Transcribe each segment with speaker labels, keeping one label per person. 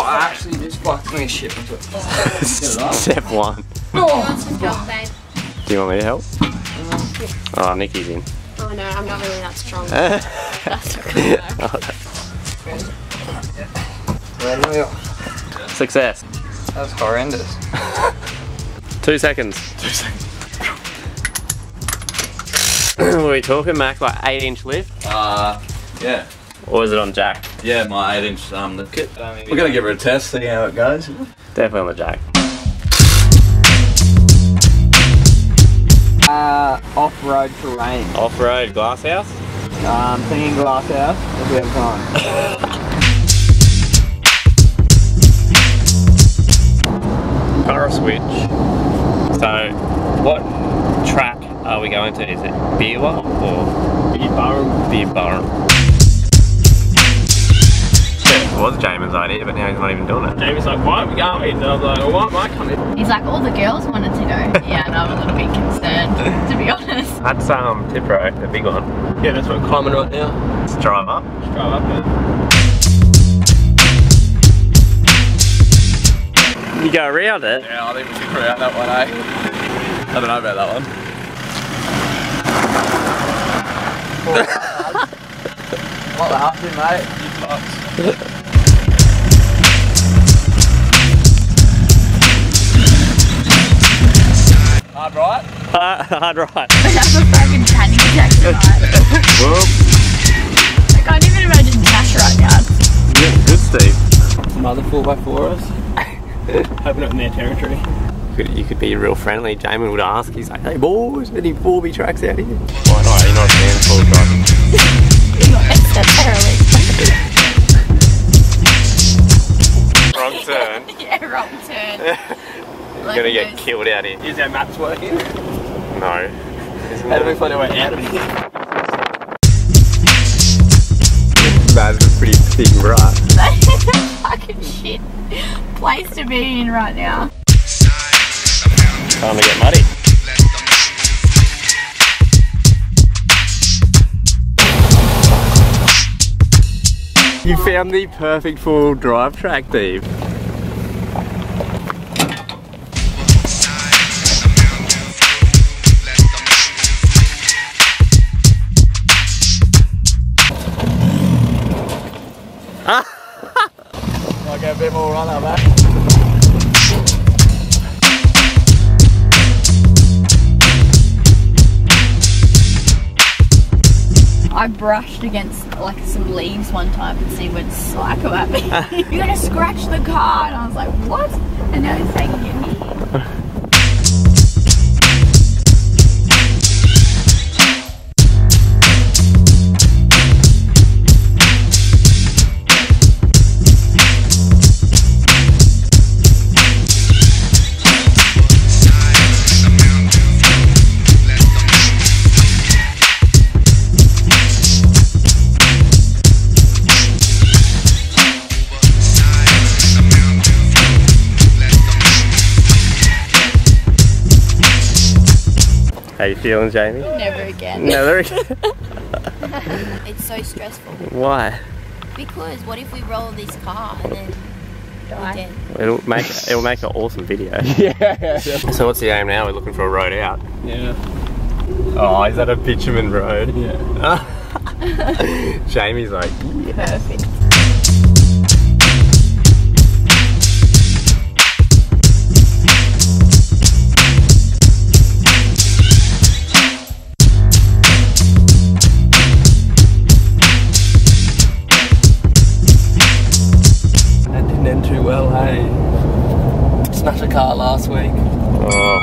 Speaker 1: Step,
Speaker 2: Oh, I actually just fucked me shit.
Speaker 1: step one.
Speaker 3: Want some help, babe?
Speaker 1: Do you want me to help? Oh, Nikki's in.
Speaker 3: Oh no, I'm not really that strong.
Speaker 1: oh,
Speaker 3: That's okay.
Speaker 2: Ready, Leo?
Speaker 1: Success.
Speaker 2: That's horrendous.
Speaker 1: Two seconds. Two seconds. Were we talking, Mac, like 8 inch lift?
Speaker 4: Uh, yeah.
Speaker 1: Or is it on jack?
Speaker 4: Yeah, my 8 inch um, lift kit. We're gonna give it a test, see how it goes.
Speaker 1: Definitely on the jack.
Speaker 2: Uh, off-road terrain.
Speaker 1: Off road glass house?
Speaker 2: Um, thinking glass house. If we have time.
Speaker 1: Power switch. So, what track are we going to? Is it Beerwah or Beerburrum? Beer Burrum. Yeah, it was Jamin's idea, but now he's not even doing it.
Speaker 5: Jamie's like, why are we going? And I was like, well, why am I coming?
Speaker 3: He's like, all the girls wanted to go. Yeah, and I'm a little bit concerned, to be honest.
Speaker 1: That's um Tipro, the big one.
Speaker 5: Yeah, that's what I'm climbing right now.
Speaker 1: Let's drive up.
Speaker 5: Just drive up there.
Speaker 1: You go around it.
Speaker 4: Yeah, I think we should put out that one, eh? I don't know about that one.
Speaker 2: What the hell, mate?
Speaker 4: Hard right?
Speaker 1: Uh, hard right.
Speaker 3: I have a fucking panic attack tonight.
Speaker 1: Whoop.
Speaker 3: I can't even imagine Tash right now.
Speaker 1: Yeah, good, Steve.
Speaker 5: Another 4x4 us. Hoping not in their territory.
Speaker 1: You could, you could be real friendly. Jamin would ask. He's like, "Hey boys, any 4B tracks out here?" Why not? You're not a fan of full driving.
Speaker 3: Not necessarily.
Speaker 1: Wrong turn.
Speaker 3: yeah, wrong turn.
Speaker 1: You're
Speaker 3: Like
Speaker 1: gonna get
Speaker 3: those-
Speaker 1: killed out here.
Speaker 5: Is our maps working?
Speaker 1: No.
Speaker 5: How do we find our way out of here?
Speaker 1: That's a pretty big right.
Speaker 3: fucking shit place to be in right now.
Speaker 1: Time to get muddy. You found the perfect full drive track, Steve.
Speaker 4: I'll get a bit more run out of that.
Speaker 3: I brushed against like some leaves one time and see went psycho at me. You're gonna scratch the car, and I was like, what? And now he's taking it here.
Speaker 1: How you feeling, Jamie?
Speaker 3: Never again.
Speaker 1: Never.
Speaker 3: It's so stressful
Speaker 1: Why?
Speaker 3: because what if we roll this car and then we're dead?
Speaker 1: It'll make it'll make an awesome video. yeah. So what's the aim now? We're looking for a road out.
Speaker 5: Yeah.
Speaker 1: Oh, is that a bitumen road?
Speaker 5: Yeah.
Speaker 1: Jamie's like,
Speaker 3: Perfect.
Speaker 5: Car last week.
Speaker 1: oh,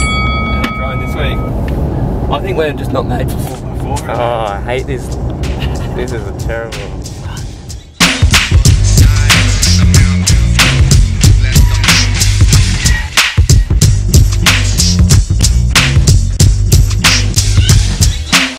Speaker 5: And I'm driving this week. I think we're just not made for 4x4.
Speaker 1: oh, I hate this. This is a terrible.